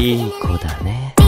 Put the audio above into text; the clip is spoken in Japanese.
いい子だね。